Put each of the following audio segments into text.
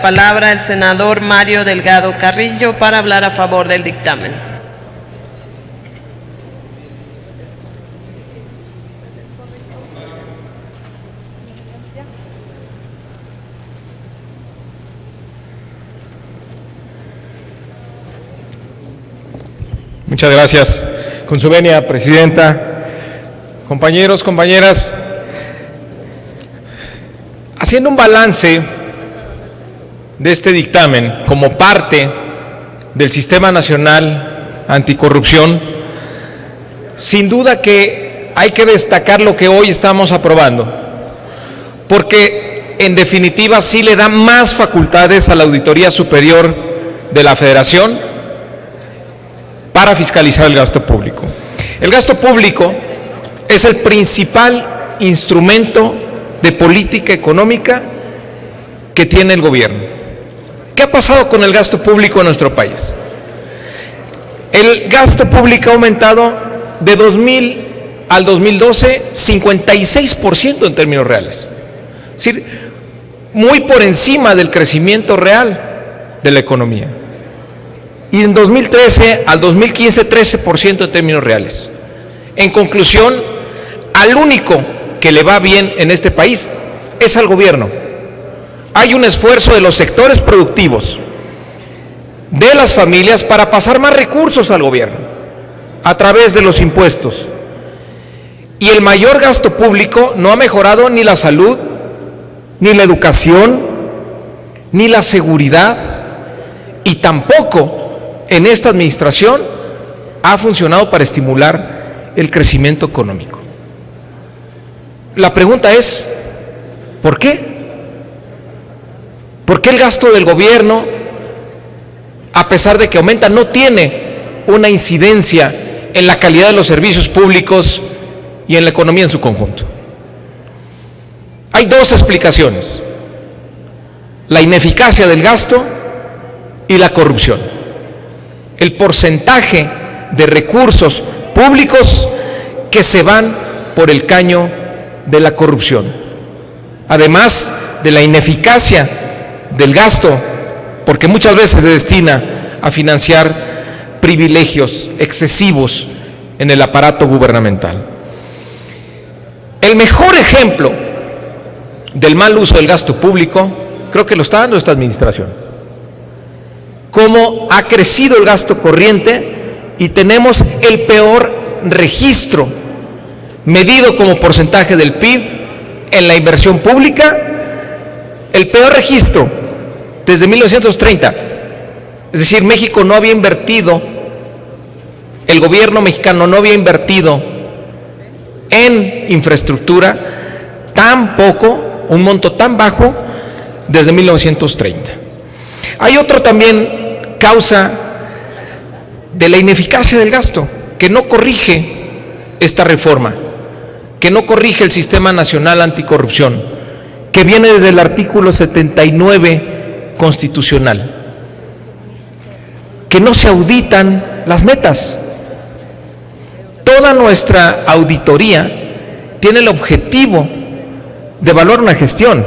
palabra el senador Mario Delgado Carrillo para hablar a favor del dictamen. Muchas gracias. Con su venia, Presidenta, compañeros, compañeras, haciendo un balance de este dictamen como parte del Sistema Nacional Anticorrupción, sin duda que hay que destacar lo que hoy estamos aprobando, porque en definitiva sí le da más facultades a la Auditoría Superior de la Federación para fiscalizar el gasto público. El gasto público es el principal instrumento de política económica que tiene el gobierno. ¿Qué ha pasado con el gasto público en nuestro país? El gasto público ha aumentado de 2000 al 2012 56% en términos reales. Es decir, muy por encima del crecimiento real de la economía. Y en 2013 al 2015 13% en términos reales. En conclusión, al único que le va bien en este país es al gobierno. Hay un esfuerzo de los sectores productivos, de las familias, para pasar más recursos al gobierno a través de los impuestos. Y el mayor gasto público no ha mejorado ni la salud, ni la educación, ni la seguridad, y tampoco en esta administración ha funcionado para estimular el crecimiento económico. La pregunta es, ¿por qué? ¿Por qué el gasto del gobierno, a pesar de que aumenta, no tiene una incidencia en la calidad de los servicios públicos y en la economía en su conjunto? Hay dos explicaciones. La ineficacia del gasto y la corrupción. El porcentaje de recursos públicos que se van por el caño de la corrupción. Además de la ineficacia del gasto, porque muchas veces se destina a financiar privilegios excesivos en el aparato gubernamental. El mejor ejemplo del mal uso del gasto público creo que lo está dando esta administración. Cómo ha crecido el gasto corriente y tenemos el peor registro medido como porcentaje del PIB en la inversión pública, el peor registro desde 1930. Es decir, México no había invertido, el gobierno mexicano no había invertido en infraestructura tan poco, un monto tan bajo, desde 1930. Hay otro también causa de la ineficacia del gasto, que no corrige esta reforma, que no corrige el Sistema Nacional Anticorrupción, que viene desde el artículo 79 constitucional, que no se auditan las metas. Toda nuestra auditoría tiene el objetivo de evaluar una gestión.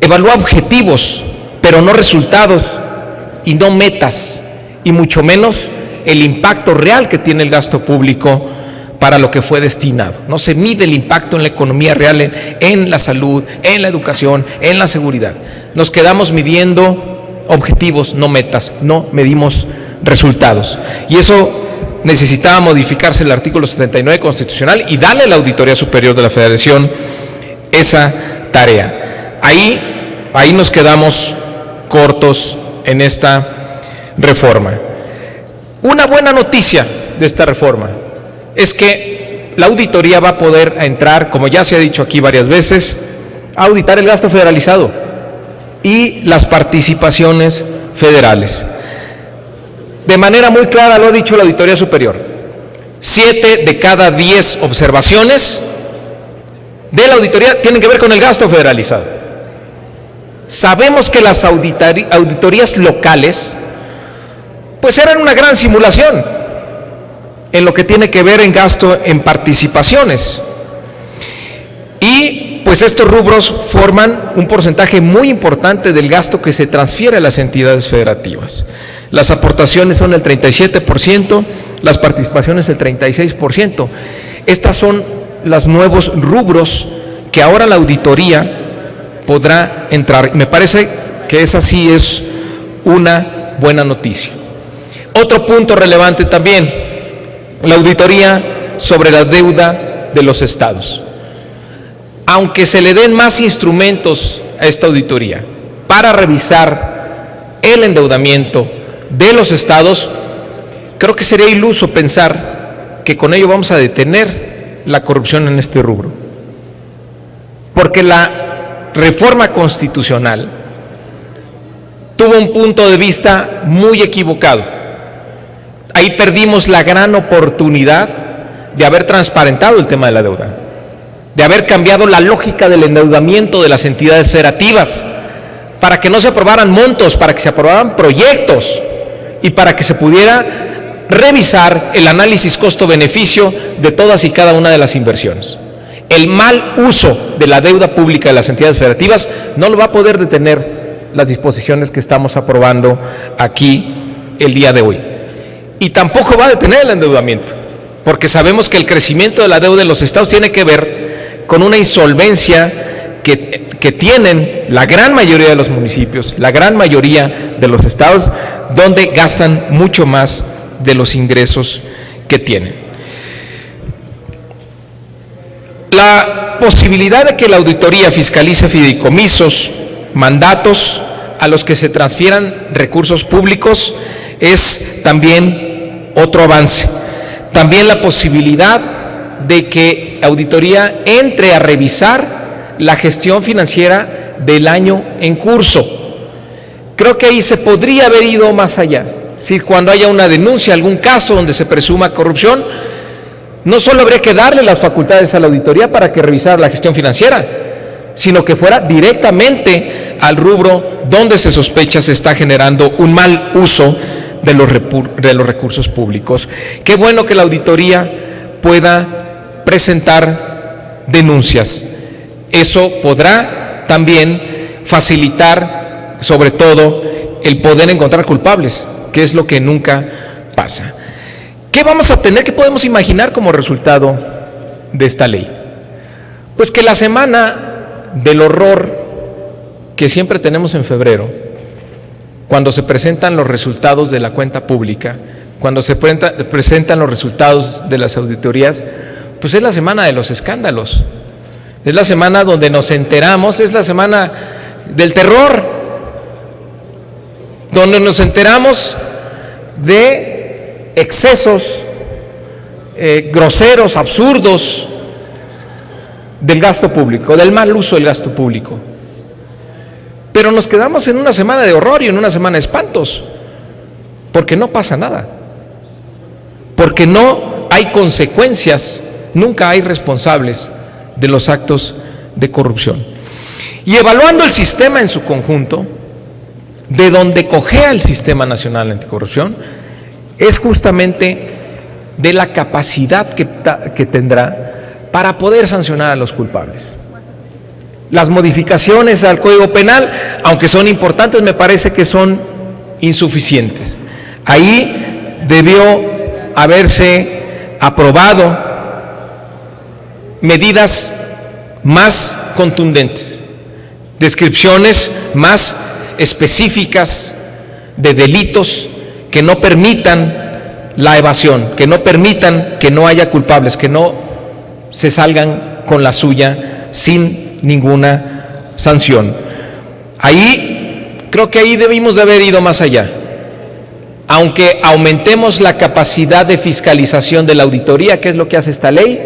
Evalúa objetivos, pero no resultados y no metas, y mucho menos el impacto real que tiene el gasto público para lo que fue destinado. No se mide el impacto en la economía real, en, la salud, en la educación, en la seguridad. Nos quedamos midiendo objetivos, no metas, no medimos resultados. Y eso necesitaba modificarse el artículo 79 constitucional y darle a la Auditoría Superior de la Federación esa tarea. Ahí, ahí nos quedamos cortos en esta reforma. Una buena noticia de esta reforma es que la auditoría va a poder entrar, como ya se ha dicho aquí varias veces, a auditar el gasto federalizado y las participaciones federales. De manera muy clara lo ha dicho la Auditoría Superior. Siete de cada diez observaciones de la auditoría tienen que ver con el gasto federalizado. Sabemos que las auditorías locales pues eran una gran simulación en lo que tiene que ver en gasto en participaciones. Y pues estos rubros forman un porcentaje muy importante del gasto que se transfiere a las entidades federativas. Las aportaciones son el 37%, las participaciones el 36%. Estas son los nuevos rubros que ahora la auditoría podrá entrar. Me parece que esa sí es una buena noticia. Otro punto relevante también, la auditoría sobre la deuda de los estados. Aunque se le den más instrumentos a esta auditoría para revisar el endeudamiento de los estados, creo que sería iluso pensar que con ello vamos a detener la corrupción en este rubro. Porque la reforma constitucional tuvo un punto de vista muy equivocado. Ahí perdimos la gran oportunidad de haber transparentado el tema de la deuda, de haber cambiado la lógica del endeudamiento de las entidades federativas, para que no se aprobaran montos, para que se aprobaran proyectos y para que se pudiera revisar el análisis costo-beneficio de todas y cada una de las inversiones. El mal uso de la deuda pública de las entidades federativas no lo va a poder detener las disposiciones que estamos aprobando aquí el día de hoy. Y tampoco va a detener el endeudamiento, porque sabemos que el crecimiento de la deuda de los estados tiene que ver con una insolvencia que, que tienen la gran mayoría de los municipios, la gran mayoría de los estados, donde gastan mucho más de los ingresos que tienen. La posibilidad de que la auditoría fiscalice fideicomisos, mandatos a los que se transfieran recursos públicos es también otro avance. También la posibilidad de que auditoría entre a revisar la gestión financiera del año en curso. Creo que ahí se podría haber ido más allá. Si cuando haya una denuncia, algún caso donde se presuma corrupción, no solo habría que darle las facultades a la auditoría para que revisara la gestión financiera, sino que fuera directamente al rubro donde se sospecha se está generando un mal uso de los, de los recursos públicos. Qué bueno que la auditoría pueda presentar denuncias. Eso podrá también facilitar, sobre todo, el poder encontrar culpables, que es lo que nunca pasa. ¿Qué vamos a tener? ¿Qué podemos imaginar como resultado de esta ley? Pues que la semana del horror que siempre tenemos en febrero, cuando se presentan los resultados de la cuenta pública, cuando se presentan los resultados de las auditorías, pues es la semana de los escándalos, es la semana donde nos enteramos, es la semana del terror, donde nos enteramos de excesos eh, groseros, absurdos, del gasto público, del mal uso del gasto público. Pero nos quedamos en una semana de horror y en una semana de espantos, porque no pasa nada, porque no hay consecuencias, nunca hay responsables de los actos de corrupción. Y evaluando el sistema en su conjunto, de donde cogea el Sistema Nacional Anticorrupción, es justamente de la capacidad que, que tendrá para poder sancionar a los culpables. Las modificaciones al Código Penal, aunque son importantes, me parece que son insuficientes. Ahí debió haberse aprobado medidas más contundentes, descripciones más específicas de delitos que no permitan la evasión, que no permitan que no haya culpables, que no se salgan con la suya sin ninguna sanción. Ahí, creo que ahí debimos de haber ido más allá. Aunque aumentemos la capacidad de fiscalización de la auditoría, que es lo que hace esta ley,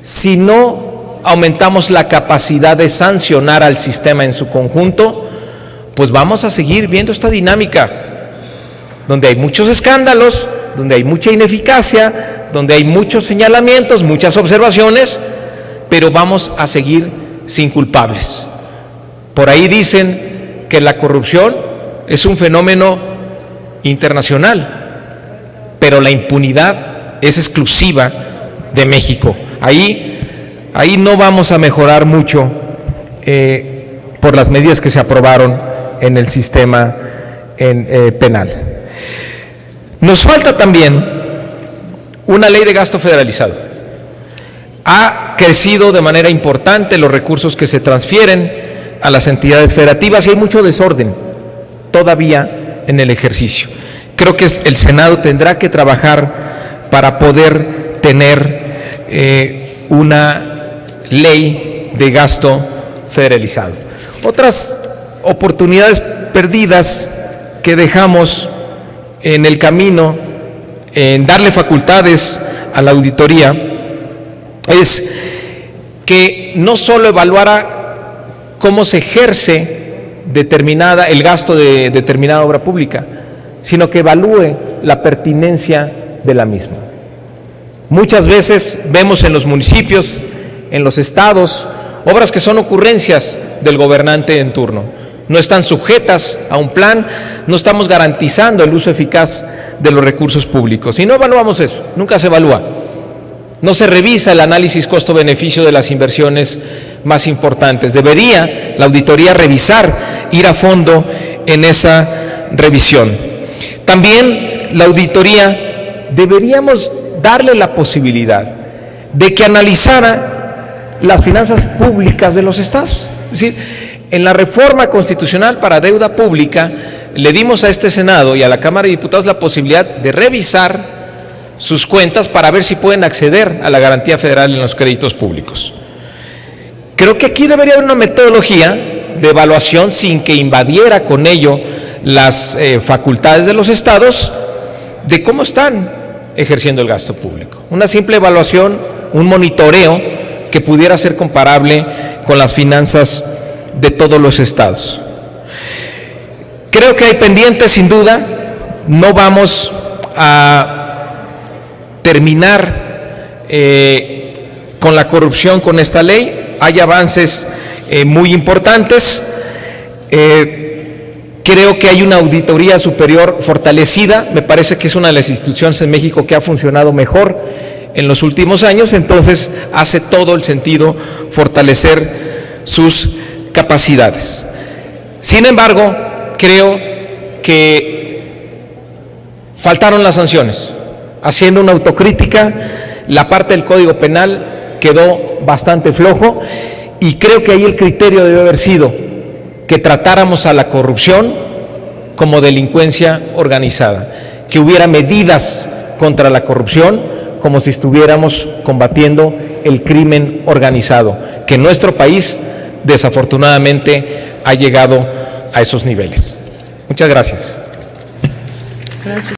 si no aumentamos la capacidad de sancionar al sistema en su conjunto, pues vamos a seguir viendo esta dinámica, donde hay muchos escándalos, donde hay mucha ineficacia, donde hay muchos señalamientos, muchas observaciones, pero vamos a seguir sin culpables. Por ahí dicen que la corrupción es un fenómeno internacional, pero la impunidad es exclusiva de México. Ahí ahí no vamos a mejorar mucho eh, por las medidas que se aprobaron en el sistema eh, penal. Nos falta también una ley de gasto federalizado. Ha crecido de manera importante los recursos que se transfieren a las entidades federativas y hay mucho desorden todavía en el ejercicio. Creo que el Senado tendrá que trabajar para poder tener eh, una ley de gasto federalizado. Otras oportunidades perdidas que dejamos en el camino en darle facultades a la auditoría es que no solo evaluara cómo se ejerce determinada el gasto de determinada obra pública, sino que evalúe la pertinencia de la misma. Muchas veces vemos en los municipios, en los estados, obras que son ocurrencias del gobernante en turno. No están sujetas a un plan, no estamos garantizando el uso eficaz de los recursos públicos. Y no evaluamos eso, nunca se evalúa. No se revisa el análisis costo-beneficio de las inversiones más importantes. Debería la auditoría revisar, ir a fondo en esa revisión. También la auditoría deberíamos darle la posibilidad de que analizara las finanzas públicas de los estados. Es decir, en la reforma constitucional para deuda pública le dimos a este Senado y a la Cámara de Diputados la posibilidad de revisar sus cuentas para ver si pueden acceder a la garantía federal en los créditos públicos. Creo que aquí debería haber una metodología de evaluación sin que invadiera con ello las eh, facultades de los estados de cómo están ejerciendo el gasto público. Una simple evaluación, un monitoreo que pudiera ser comparable con las finanzas de todos los estados. Creo que hay pendientes, sin duda, no vamos a terminar eh, con la corrupción con esta ley. Hay avances eh, muy importantes. Eh, creo que hay una auditoría superior fortalecida. Me parece que es una de las instituciones en México que ha funcionado mejor en los últimos años. Entonces hace todo el sentido fortalecer sus capacidades. Sin embargo, creo que faltaron las sanciones haciendo una autocrítica, la parte del Código Penal quedó bastante flojo y creo que ahí el criterio debe haber sido que tratáramos a la corrupción como delincuencia organizada, que hubiera medidas contra la corrupción como si estuviéramos combatiendo el crimen organizado, que en nuestro país desafortunadamente ha llegado a esos niveles. Muchas gracias. gracias.